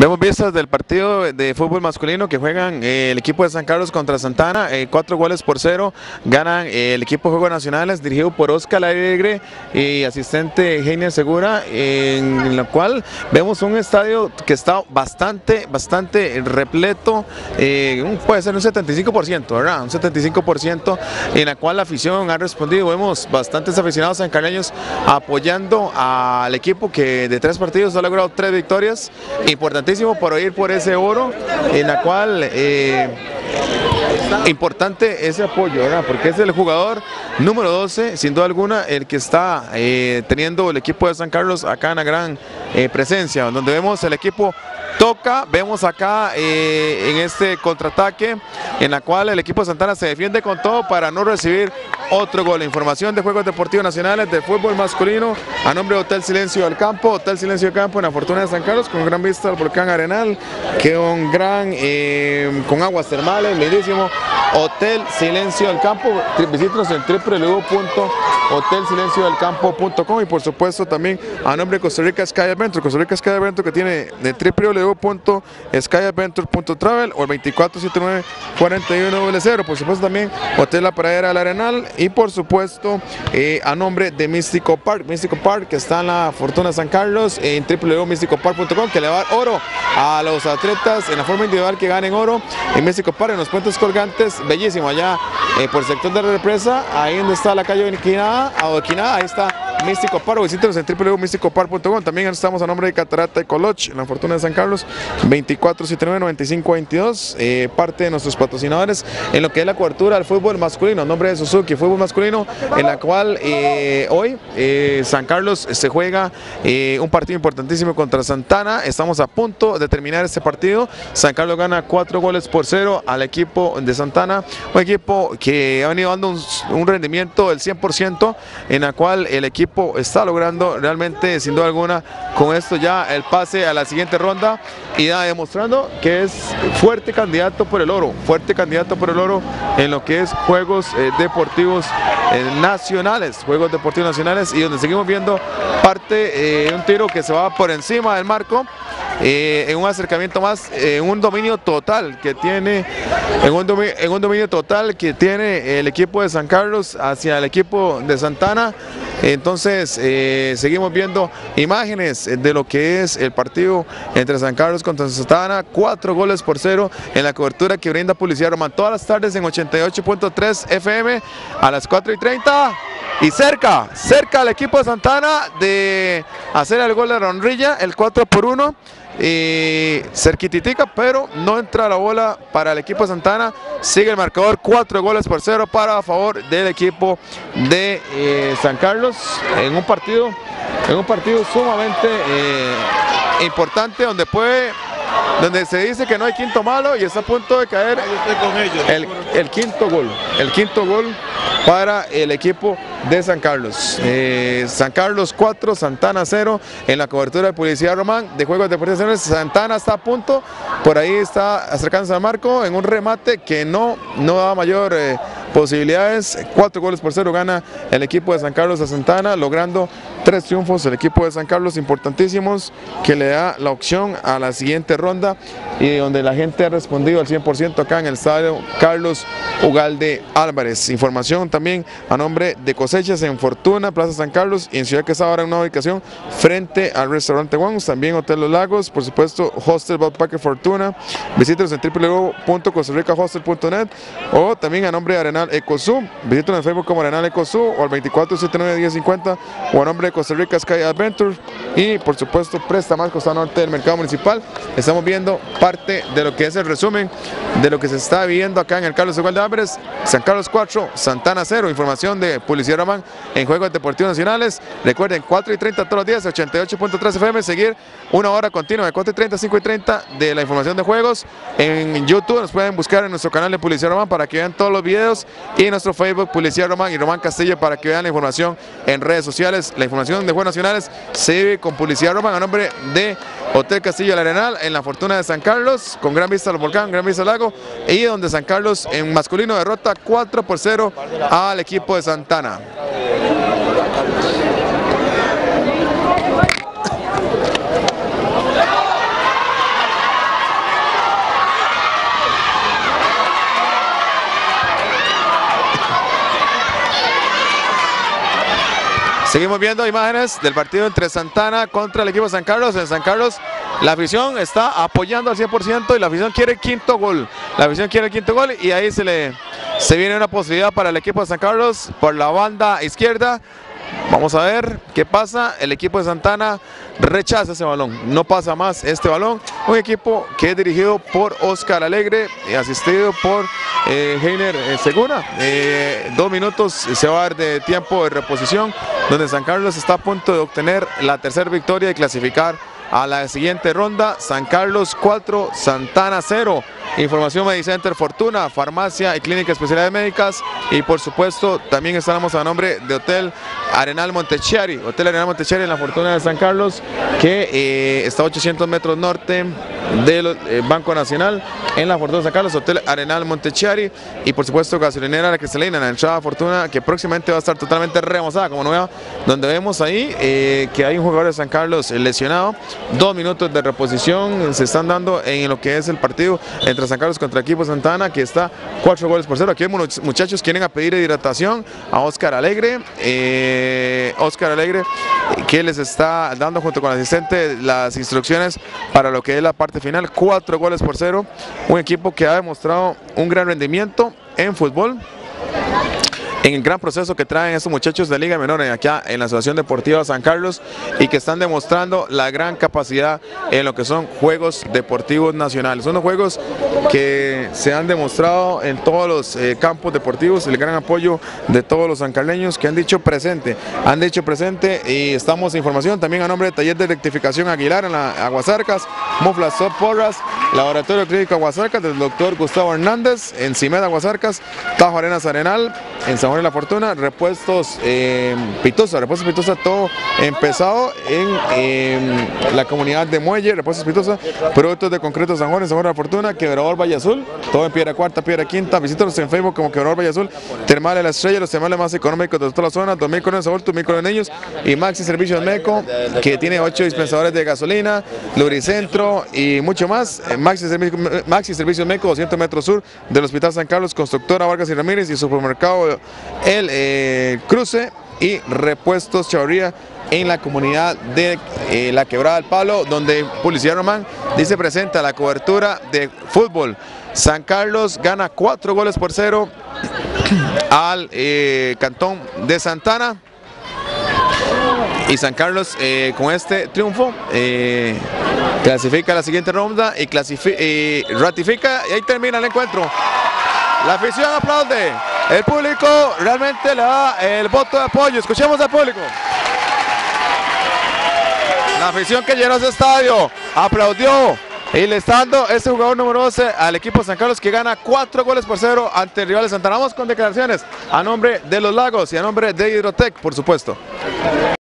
Vemos vistas del partido de fútbol masculino que juegan eh, el equipo de San Carlos contra Santana, eh, cuatro goles por cero, ganan eh, el equipo de Juegos Nacionales dirigido por Oscar Alegre y asistente Genia Segura, en lo cual vemos un estadio que está bastante, bastante repleto, puede ser un 75%, ¿verdad? Un 75% en la cual la afición ha respondido, vemos bastantes aficionados sancarleños apoyando al equipo que de tres partidos ha logrado tres victorias, importante por ir por ese oro, en la cual eh, importante ese apoyo, ¿verdad? porque es el jugador número 12, sin duda alguna, el que está eh, teniendo el equipo de San Carlos acá en la gran eh, presencia, donde vemos el equipo toca, vemos acá en este contraataque en la cual el equipo de Santana se defiende con todo para no recibir otro gol. Información de Juegos Deportivos Nacionales de fútbol masculino a nombre de Hotel Silencio del Campo, Hotel Silencio del Campo en la Fortuna de San Carlos con gran vista al volcán Arenal, que un gran, eh, con aguas termales, lindísimo. Hotel Silencio del Campo, visítanos en www.hotelsilenciodelcampo.com y por supuesto también a nombre de Costa Rica Sky Adventure, Costa Rica Sky Adventure que tiene de www.skyadventure.travel o el 2479 4100, por supuesto también Hotel La Pradera del Arenal y por supuesto eh, a nombre de Místico Park, Místico Park que está en la Fortuna San Carlos en www.mysticopark.com que le va a dar oro a los atletas en la forma individual que ganen oro en Místico Park en los puentes colgantes, bellísimo allá eh, por el sector de la represa, ahí donde está la calle Oquinada, ahí está Místico Par, visítenos en www.mysticopar.com. También estamos a nombre de Catarata Coloch, en la Fortuna de San Carlos, 2479-9522, eh, parte de nuestros patrocinadores en lo que es la cobertura del fútbol masculino, nombre de Suzuki, fútbol masculino, en la cual eh, hoy eh, San Carlos se juega un partido importantísimo contra Santana. Estamos a punto de terminar este partido. San Carlos gana cuatro goles por cero al equipo de Santana, un equipo que ha venido dando un, un rendimiento del 100%, en la cual el equipo está logrando realmente, sin duda alguna, con esto ya el pase a la siguiente ronda. Y demostrando que es fuerte candidato por el oro, fuerte candidato por el oro en lo que es Juegos eh, Deportivos eh, Nacionales, Juegos Deportivos Nacionales y donde seguimos viendo parte eh, un tiro que se va por encima del marco en un acercamiento más, en un dominio total que tiene, en un, en un dominio total que tiene el equipo de San Carlos hacia el equipo de Santana entonces, eh, seguimos viendo imágenes de lo que es el partido entre San Carlos contra Santana, cuatro goles por cero en la cobertura que brinda Policía Román todas las tardes en 88.3 FM a las 4 y 30 y cerca, cerca al equipo de Santana de hacer el gol de Ronrilla, el 4 por 1 y cerquititica, pero no entra la bola para el equipo de Santana. Sigue el marcador, cuatro goles por cero para a favor del equipo de eh, San Carlos en un partido, en un partido sumamente eh, importante donde puede donde se dice que no hay quinto malo y está a punto de caer el, quinto gol, el quinto gol para el equipo de San Carlos. Eh, San Carlos 4, Santana 0 en la cobertura de Policía Román de Juegos Deportivos Santana está a punto, por ahí está acercándose al marco en un remate que no, no da mayor... Eh, posibilidades. Cuatro goles por cero gana el equipo de San Carlos a Santana, logrando tres triunfos el equipo de San Carlos importantísimos que le da la opción a la siguiente ronda y donde la gente ha respondido al 100% acá en el estadio Carlos Ugalde Álvarez. Información también a nombre de cosechas en Fortuna, Plaza San Carlos y en Ciudad que ahora en una ubicación frente al restaurante Wong, también Hotel Los Lagos, por supuesto Hostel Backpacker Fortuna, visítenos en www.costaricahostel.net o también a nombre de Arenal Ecosú, visítenos en Facebook como Arenal Ecosú o al 2479-1050 o a nombre Costa Rica Sky Adventure y por supuesto Presta Más Costa Norte del Mercado Municipal. Estamos viendo parte de lo que es el resumen de lo que se está viendo acá en el Carlos Igual de Álvarez, San Carlos 4, Santana 0, información de Policía Román en Juegos Deportivos Nacionales. Recuerden, 4 y 30 todos los días, 88.3 FM, seguir una hora continua de 4 y 30, 5 y 30 de la información de juegos. En YouTube nos pueden buscar en nuestro canal de Policía Román para que vean todos los videos y en nuestro Facebook Policía Román y Román Castillo para que vean la información en redes sociales. La información de Juegos Nacionales se vive con Policía Román a nombre de Hotel Castillo del Arenal en la Fortuna de San Carlos, con gran vista al volcán, gran vista al lago, y donde San Carlos en masculino derrota 4 por 0 al equipo de Santana. Seguimos viendo imágenes del partido entre Santana contra el equipo de San Carlos. En San Carlos la afición está apoyando al 100% y la afición quiere el quinto gol. La afición quiere el quinto gol y ahí se le se viene una posibilidad para el equipo de San Carlos por la banda izquierda. Vamos a ver qué pasa. El equipo de Santana rechaza ese balón. No pasa más este balón. Un equipo que es dirigido por Oscar Alegre y asistido por eh, Heiner eh, Segura. Eh, dos minutos se va a dar de tiempo de reposición, donde San Carlos está a punto de obtener la tercera victoria y clasificar a la siguiente ronda. San Carlos 4, Santana 0. Información Medicenter Fortuna, farmacia y clínica especialidades médicas. Y por supuesto también estamos a nombre de Hotel Arenal Montechiari, Hotel Arenal Montechiari en la Fortuna de San Carlos que eh, está a 800 metros norte del eh, Banco Nacional en la Fortuna San Carlos, Hotel Arenal Montechiari. Y por supuesto gasolinera La Cristalina en la entrada Fortuna que próximamente va a estar totalmente remozada como nueva, donde vemos ahí eh, que hay un jugador de San Carlos lesionado, dos minutos de reposición se están dando en lo que es el partido entre San Carlos contra equipo Santana que está cuatro goles por cero, aquí los muchachos quieren pedir hidratación a Oscar Alegre, eh, Oscar Alegre que les está dando junto con el asistente las instrucciones para lo que es la parte final, cuatro goles por cero, un equipo que ha demostrado un gran rendimiento en fútbol en el gran proceso que traen estos muchachos de Liga Menor acá en la Asociación Deportiva San Carlos y que están demostrando la gran capacidad en lo que son Juegos Deportivos Nacionales. Son los juegos que se han demostrado en todos los eh, campos deportivos, el gran apoyo de todos los sancarleños que han dicho presente, han dicho presente y estamos en información también a nombre de Taller de Rectificación Aguilar en la Aguasarcas, Mufla Sop Porras, Laboratorio Clínico Aguasarcas del doctor Gustavo Hernández, en Cimeda Aguasarcas, Tajo Arenas Arenal, en San Juan de la Fortuna, repuestos eh, Pitosa, repuestos Pitosa, todo empezado en la comunidad de Muelle, repuestos Pitosa, productos de concreto San Juan, San Juan de la Fortuna, Quebrador Valle Azul, todo en piedra cuarta, piedra quinta, visítanos en Facebook como Quebrador Valle Azul, Termales La Estrella, los termales más económicos de toda la zona, 2000 con adultos, 1000 con niños y Maxi Servicios Meco, que tiene 8 dispensadores de gasolina, Lubricentro y mucho más. Eh, Maxi, Maxi Servicios Meco, 200 metros sur del Hospital San Carlos, Constructora Vargas y Ramírez y Supermercado El eh, Cruce y Repuestos Chavarría en la comunidad de eh, La Quebrada del Palo, donde Policía Román dice presenta la cobertura de fútbol. San Carlos gana cuatro goles por cero al eh, Cantón de Santana. Y San Carlos con este triunfo clasifica la siguiente ronda y, y ratifica y ahí termina el encuentro. La afición aplaude. El público realmente le da el voto de apoyo. Escuchemos al público. La afición que llenó ese estadio aplaudió y le está dando ese jugador número 12 al equipo San Carlos que gana 4 goles por 0 ante el rival de Santana. Vamos con declaraciones a nombre de Los Lagos y a nombre de Hidrotec, por supuesto.